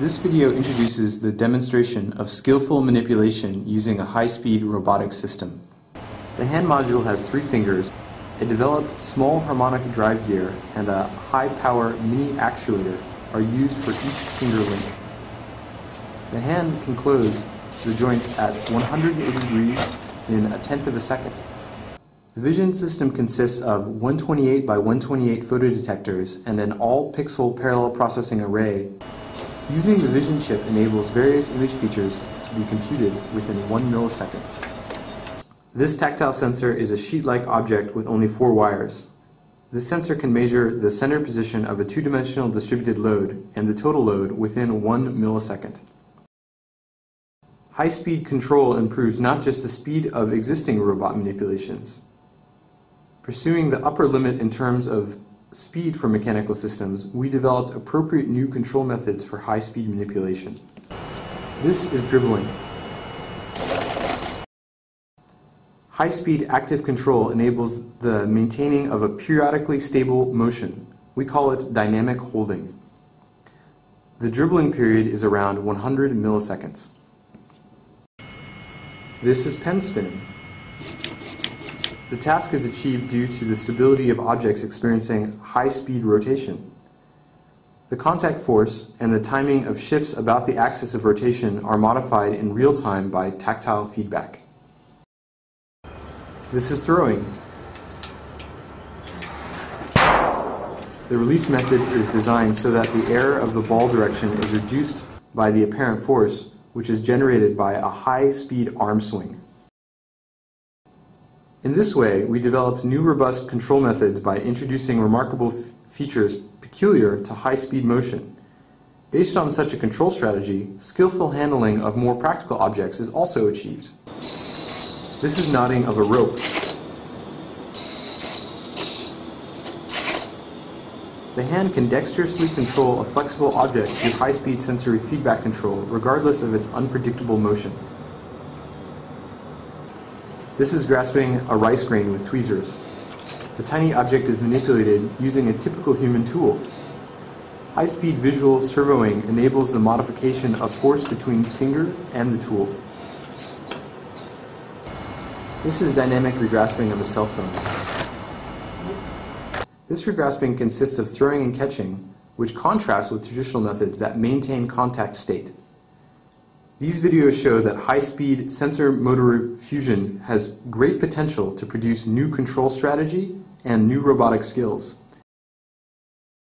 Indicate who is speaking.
Speaker 1: This video introduces the demonstration of skillful manipulation using a high-speed robotic system. The hand module has three fingers, a developed small harmonic drive gear, and a high-power mini actuator are used for each finger link. The hand can close the joints at 180 degrees in a tenth of a second. The vision system consists of 128 by 128 photodetectors and an all-pixel parallel processing array. Using the vision chip enables various image features to be computed within one millisecond. This tactile sensor is a sheet-like object with only four wires. This sensor can measure the center position of a two-dimensional distributed load and the total load within one millisecond. High-speed control improves not just the speed of existing robot manipulations, Pursuing the upper limit in terms of speed for mechanical systems, we developed appropriate new control methods for high-speed manipulation. This is dribbling. High-speed active control enables the maintaining of a periodically stable motion. We call it dynamic holding. The dribbling period is around 100 milliseconds. This is pen spinning. The task is achieved due to the stability of objects experiencing high-speed rotation. The contact force and the timing of shifts about the axis of rotation are modified in real time by tactile feedback. This is throwing. The release method is designed so that the error of the ball direction is reduced by the apparent force, which is generated by a high-speed arm swing. In this way, we developed new robust control methods by introducing remarkable features peculiar to high-speed motion. Based on such a control strategy, skillful handling of more practical objects is also achieved. This is knotting of a rope. The hand can dexterously control a flexible object through high-speed sensory feedback control regardless of its unpredictable motion. This is grasping a rice grain with tweezers. The tiny object is manipulated using a typical human tool. High-speed visual servoing enables the modification of force between finger and the tool. This is dynamic regrasping of a cell phone. This regrasping consists of throwing and catching, which contrasts with traditional methods that maintain contact state. These videos show that high-speed sensor motor fusion has great potential to produce new control strategy and new robotic skills.